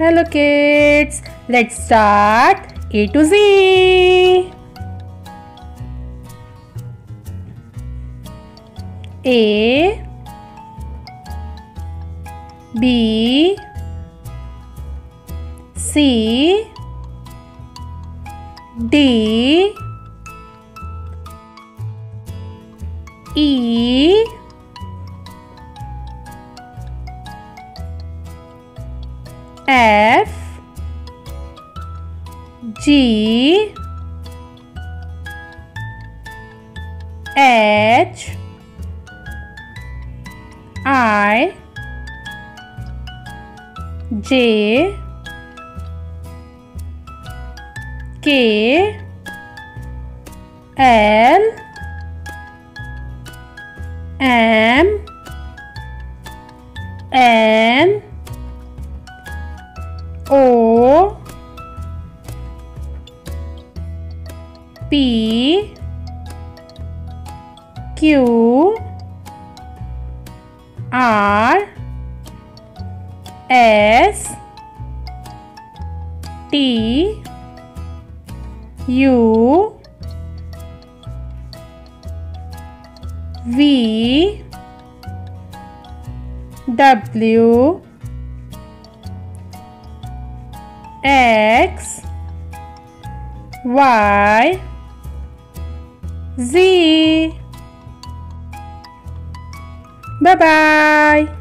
Hello kids, let's start A to Z. A B C D E F G H I J K L P Q R S T U V W X Y Z. Bye-bye.